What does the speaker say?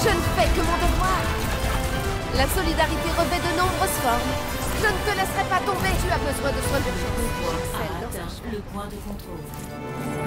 Je ne fais que mon devoir La solidarité revêt de nombreuses formes. Je ne te laisserai pas tomber, tu as besoin de soins d'urgence. Le point de contrôle.